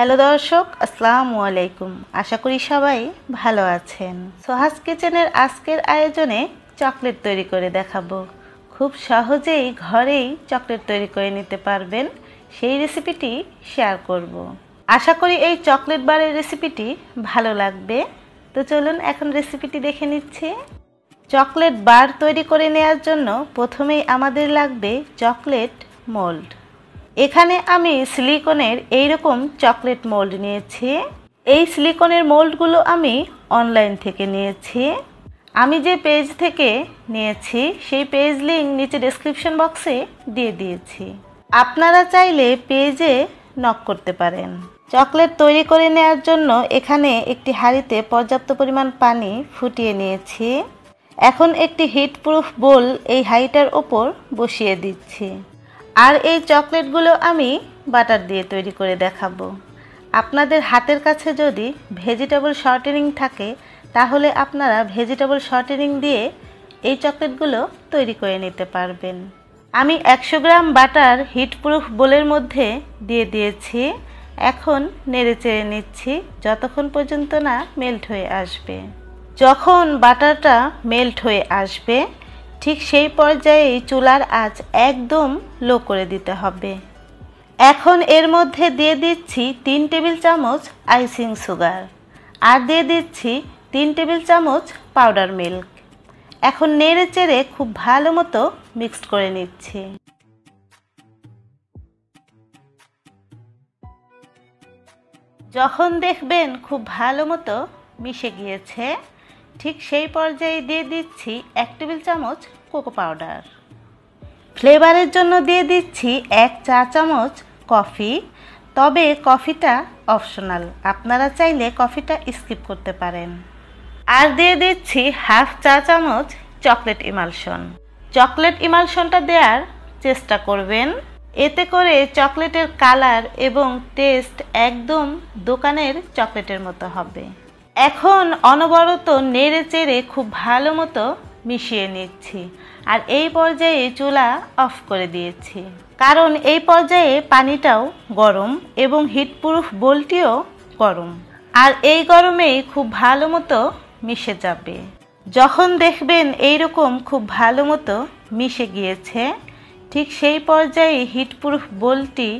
Hello দর্শক, আসসালামু আলাইকুম। আশা করি সবাই ভালো আছেন। সোহাস কিচেনের আজকের আয়োজনে চকলেট তৈরি করে দেখাবো। খুব সহজেই ঘরেই চকলেট তৈরি করে নিতে পারবেন। সেই রেসিপিটি শেয়ার করব। আশা করি এই চকলেট বারের রেসিপিটি ভালো লাগবে। তো চলুন এখন রেসিপিটি দেখে নিচ্ছি। চকলেট বার তৈরি করে নেওয়ার জন্য প্রথমেই আমাদের লাগবে চকলেট মোল্ড। এখানে আমি সিলিকনের এইরকম চকলেট মোল্ড নিয়েছি। এই সিলিকনের মোল্ডগুলো আমি অনলাইন থেকে নিয়েছি। আমি যে পেজ থেকে নিয়েছি, সেই পেজ লিঙ্ক নিচে ডেসক্রিপশন বক্সে দিয়ে দিয়েছি। আপনারা চাইলে পেজে নক করতে পারেন। চকলেট তৈরি করে নেওয়ার জন্য এখানে একটি হাঁড়িতে পর্যাপ্ত পরিমাণ পানি ফুটিয়ে নিয়েছি। এখন একটি হিট প্রুফ বোল এই হাঁড়িটার ওপর বসিয়ে দিচ্ছি। আর এই চকলেটগুলো আমি বাটার দিয়ে তৈরি করে দেখাবো। আপনাদের হাতের কাছে যদি ভেজিটেবল শর্টেনিং থাকে, তাহলে আপনারা ভেজিটেবল শর্টেনিং দিয়ে এই চকলেটগুলো তৈরি করে নিতে পারবেন। আমি একশো গ্রাম বাটার হিটপ্রুফ বোলের মধ্যে দিয়ে দিয়েছি। এখন নেড়ে চেড়ে নিচ্ছি, যতক্ষণ পর্যন্ত না মেল্ট হয়ে আসবে। যখন বাটারটা মেল্ট হয়ে আসবে ঠিক সেই পর্যায়ে চুলার আঁচ একদম লো করে দিতে হবে। এখন এর মধ্যে দিয়ে দিচ্ছি তিন টেবিল চামচ আইসিং সুগার আর দিয়ে দিচ্ছি তিন টেবিল চামচ পাউডার মিল্ক। এখন নেড়ে চেড়ে খুব ভালো মতো মিক্সড করে নিচ্ছি। যখন দেখবেন খুব ভালো মতো মিশে গিয়েছে ঠিক সেই পর্যায়ে দিয়ে দিচ্ছি এক টেবিল চামচ কোকো পাউডার। ফ্লেভারের জন্য দিয়ে দিচ্ছি এক চা চামচ কফি। তবে কফিটা অপশনাল। আপনারা চাইলে কফিটা স্কিপ করতে পারেন। আর দিয়ে দিচ্ছি হাফ চা চামচ চকলেট ইমালশন। চকলেট ইমালশনটা দেওয়ার চেষ্টা করবেন। এতে করে চকলেটের কালার এবং টেস্ট একদম দোকানের চকলেটের মতো হবে। এখন অনবরত নেড়ে চেড়ে খুব ভালো মতো মিশিয়ে নিচ্ছি। আর এই পর্যায়ে চুলা অফ করে দিয়েছি। কারণ এই পর্যায়ে পানিটাও গরম এবং হিটপ্রুফ বোলটিও গরম। আর এই গরমেই খুব ভালো মতো মিশে যাবে। যখন দেখবেন এই রকম খুব ভালো মতো মিশে গিয়েছে, ঠিক সেই পর্যায়ে হিটপ্রুফ বোলটি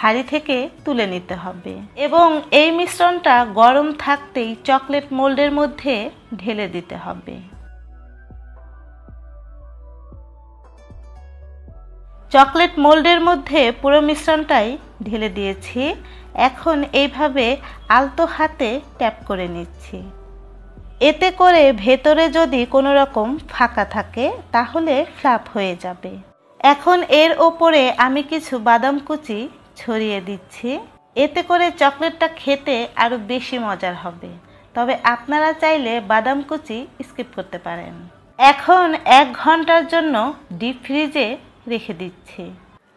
হাঁড়ি থেকে তুলে নিতে হবে। এবং এই মিশ্রণটা গরম থাকতেই চকলেট মোল্ডের মধ্যে ঢেলে দিতে হবে। চকলেট মোল্ডের মধ্যে পুরো মিশ্রণটাই ঢেলে দিয়েছি। এখন এইভাবে আলতো হাতে ট্যাপ করে নিচ্ছি। এতে করে ভেতরে যদি কোনো রকম ফাঁকা থাকে, তাহলে ফ্লাপ হয়ে যাবে। এখন এর ওপরে আমি কিছু বাদাম কুচি ছড়িয়ে দিচ্ছি। এতে করে চকলেটটা খেতে আরও বেশি মজার হবে। তবে আপনারা চাইলে বাদাম কুচি স্কিপ করতে পারেন। এখন এক ঘণ্টার জন্য ডিপ ফ্রিজে রেখে দিচ্ছি।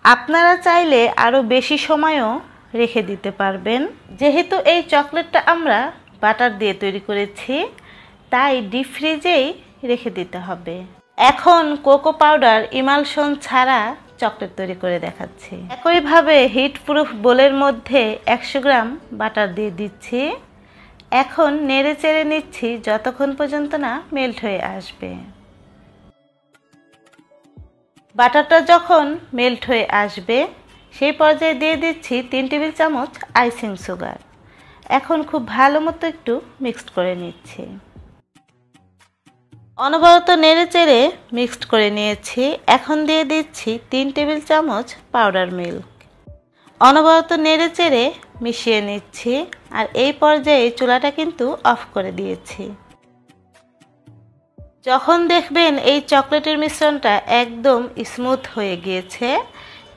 আপনারা চাইলে আরও বেশি সময়ও রেখে দিতে পারবেন। যেহেতু এই চকলেটটা আমরা বাটার দিয়ে তৈরি করেছি, তাই ডিপ ফ্রিজেই রেখে দিতে হবে। এখন কোকো পাউডার ইমালশন ছাড়া চকলেট তৈরি করে দেখাচ্ছি। একইভাবে হিট প্রুফ বোলের মধ্যে একশো গ্রাম বাটার দিয়ে দিচ্ছি। এখন নেড়ে চেড়ে নিচ্ছি, যতক্ষণ পর্যন্ত না মেল্ট হয়ে আসবে। বাটারটা যখন মেল্ট হয়ে আসবে, সেই পর্যায়ে দিয়ে দিচ্ছি তিন টেবিল চামচ আইসিং সুগার। এখন খুব ভালো মতো একটু মিক্সড করে নিচ্ছি। অনবরত নেড়ে চেড়ে মিক্সড করে নিয়েছি। এখন দিয়ে দিচ্ছি তিন টেবিল চামচ পাউডার মিল্ক অনবরত নেড়ে চেড়ে মিশিয়ে নিচ্ছি আর এই পর্যায়ে চুলাটা কিন্তু অফ করে দিয়েছি। যখন দেখবেন এই চকলেটের মিশ্রণটা একদম স্মুথ হয়ে গিয়েছে,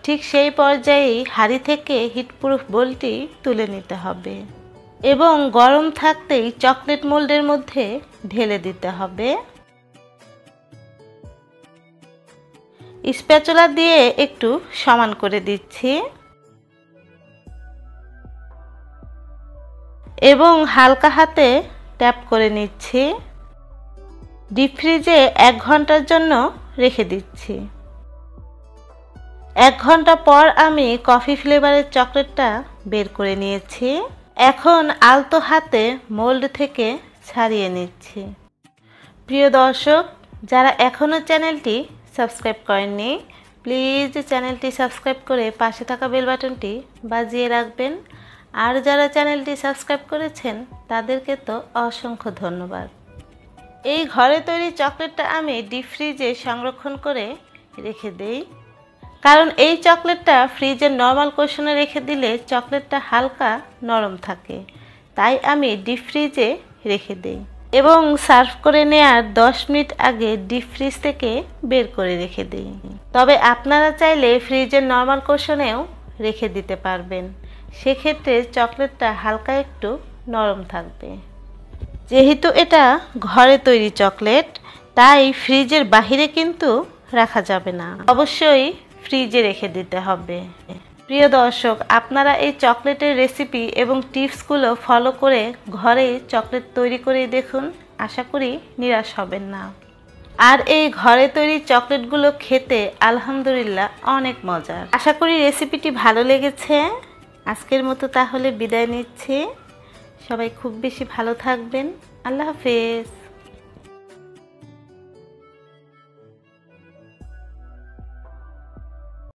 ঠিক সেই পর্যায়েই হাঁড়ি থেকে হিটপ্রুফ বোলটি তুলে নিতে হবে এবং গরম থাকতেই চকলেট মোল্ডের মধ্যে ঢেলে দিতে হবে। স্প্যাচুলা দিয়ে একটু সমান করে দিচ্ছি। এবং হালকা হাতে ট্যাপ করে নিচ্ছি। ডিপ ফ্রিজে এক ঘণ্টার জন্য রেখে দিচ্ছি। এক ঘণ্টা পর আমি কফি ফ্লেভারের চকলেটটা বের করে নিয়েছি। এখন আলতো হাতে মোল্ড থেকে ছাড়িয়ে নিচ্ছি। প্রিয় দর্শক, যারা এখনও চ্যানেলটি সাবস্ক্রাইব করেননি, প্লিজ চ্যানেলটি সাবস্ক্রাইব করে পাশে থাকা বেল বাটনটি বাজিয়ে রাখবেন। আর যারা চ্যানেলটি সাবস্ক্রাইব করেছেন, তাদেরকে তো অসংখ্য ধন্যবাদ। এই ঘরে তৈরি চকলেটটা আমি ডিপ ফ্রিজে সংরক্ষণ করে রেখে দেই। কারণ এই চকলেটটা ফ্রিজের নর্মাল কোশনে রেখে দিলে চকলেটটা হালকা নরম থাকে। তাই আমি ডিপ ফ্রিজে রেখে দিই। এবং সার্ভ করে নেওয়ার দশ মিনিট আগে ডিপ ফ্রিজ থেকে বের করে রেখে দিই। তবে আপনারা চাইলে ফ্রিজের নর্মাল কোশনেও রেখে দিতে পারবেন। সেক্ষেত্রে চকলেটটা হালকা একটু নরম থাকবে। যেহেতু এটা ঘরে তৈরি চকলেট, তাই ফ্রিজের বাহিরে কিন্তু রাখা যাবে না। অবশ্যই ফ্রিজে রেখে দিতে হবে। প্রিয় দর্শক, আপনারা এই চকলেটের রেসিপি এবং টিপসগুলো ফলো করে ঘরে চকলেট তৈরি করে দেখুন। আশা করি নিরাশ হবেন না। আর এই ঘরে তৈরি চকলেটগুলো খেতে আলহামদুলিল্লাহ অনেক মজার। আশা করি রেসিপিটি ভালো লেগেছে। আজকের মতো তাহলে বিদায় নিচ্ছি। সবাই খুব বেশি ভালো থাকবেন। আল্লাহ হাফেজ।